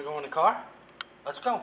want to go in the car? Let's go.